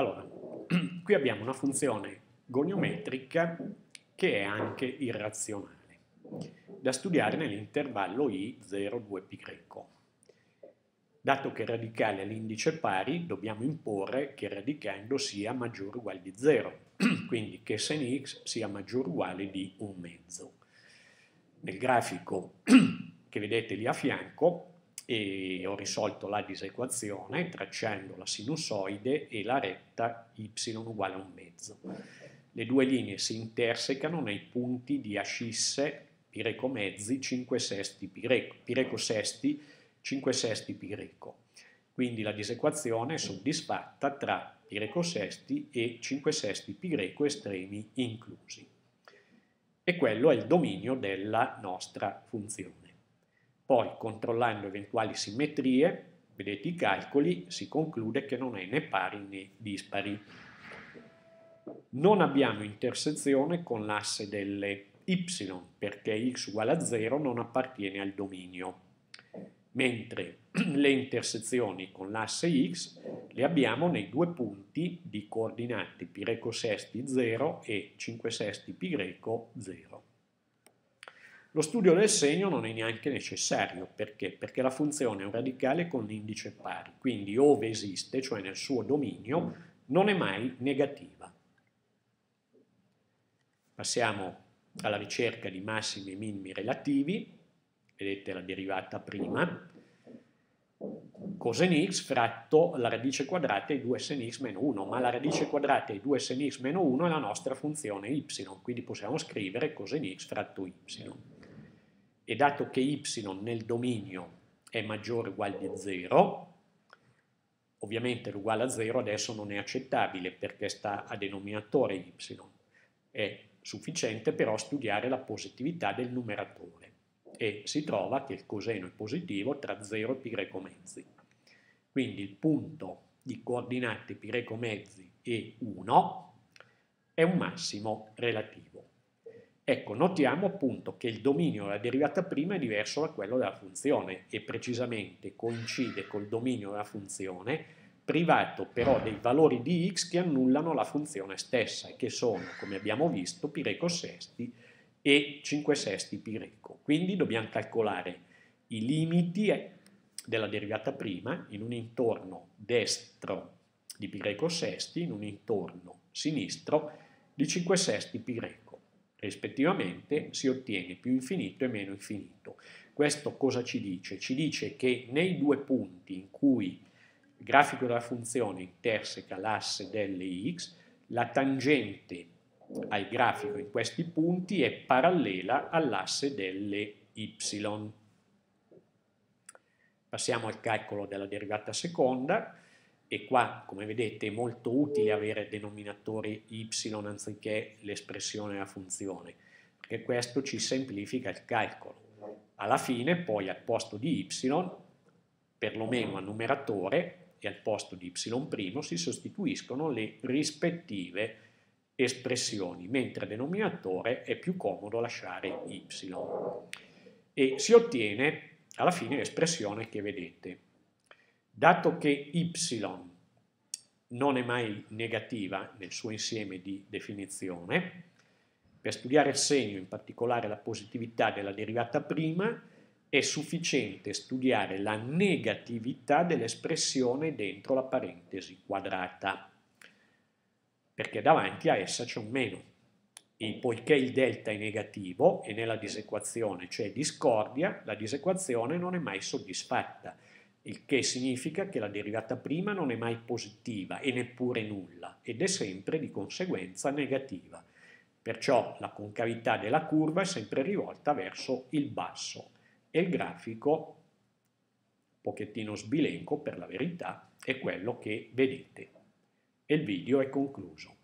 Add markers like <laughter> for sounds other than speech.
Allora, <clears throat> qui abbiamo una funzione goniometrica che è anche irrazionale, da studiare nell'intervallo i0,2π. Dato che il radicale è l'indice pari, dobbiamo imporre che il radicando sia maggiore o uguale di 0, <clears throat> quindi che sen x sia maggiore o uguale di un mezzo. Nel grafico <clears throat> che vedete lì a fianco e ho risolto la disequazione tracciando la sinusoide e la retta y uguale a un mezzo. Le due linee si intersecano nei punti di ascisse Pireco mezzi, 5 sesti Pireco, Pireco sesti 5 sesti pi greco. Quindi la disequazione è soddisfatta tra pi greco sesti e 5 sesti pi greco estremi inclusi. E quello è il dominio della nostra funzione. Poi, controllando eventuali simmetrie, vedete i calcoli, si conclude che non è né pari né dispari. Non abbiamo intersezione con l'asse delle y, perché x uguale a 0 non appartiene al dominio mentre <clears throat> le intersezioni con l'asse x le abbiamo nei due punti di coordinate greco sesti 0 e 5 sesti π greco 0. Lo studio del segno non è neanche necessario, perché? Perché la funzione è un radicale con l'indice pari, quindi ove esiste, cioè nel suo dominio, non è mai negativa. Passiamo alla ricerca di massimi e minimi relativi vedete la derivata prima, cosn x fratto la radice quadrata di 2 sen x meno 1, ma la radice quadrata di 2 sen x meno 1 è la nostra funzione y, quindi possiamo scrivere cosn x fratto y. E dato che y nel dominio è maggiore o uguale di 0, ovviamente l'uguale a 0 adesso non è accettabile perché sta a denominatore y, è sufficiente però studiare la positività del numeratore e si trova che il coseno è positivo tra 0 e pi greco mezzi. Quindi il punto di coordinate pi greco mezzi e 1 è un massimo relativo. Ecco, notiamo appunto che il dominio della derivata prima è diverso da quello della funzione e precisamente coincide col dominio della funzione privato però dei valori di x che annullano la funzione stessa e che sono, come abbiamo visto, pi greco sesti e 5 sesti pi greco. Quindi dobbiamo calcolare i limiti della derivata prima in un intorno destro di pi greco sesti, in un intorno sinistro di 5 sesti pi greco. Rispettivamente si ottiene più infinito e meno infinito. Questo cosa ci dice? Ci dice che nei due punti in cui il grafico della funzione interseca l'asse delle x, la tangente al grafico in questi punti è parallela all'asse delle y. Passiamo al calcolo della derivata seconda e qua come vedete è molto utile avere denominatori y anziché l'espressione della funzione perché questo ci semplifica il calcolo. Alla fine poi al posto di y, perlomeno al numeratore e al posto di y' si sostituiscono le rispettive espressioni, mentre denominatore è più comodo lasciare y. E si ottiene alla fine l'espressione che vedete. Dato che y non è mai negativa nel suo insieme di definizione, per studiare il segno, in particolare la positività della derivata prima, è sufficiente studiare la negatività dell'espressione dentro la parentesi quadrata perché davanti a essa c'è un meno. E poiché il delta è negativo e nella disequazione c'è discordia, la disequazione non è mai soddisfatta, il che significa che la derivata prima non è mai positiva e neppure nulla, ed è sempre di conseguenza negativa. Perciò la concavità della curva è sempre rivolta verso il basso e il grafico, un pochettino sbilenco per la verità, è quello che vedete e il video è concluso.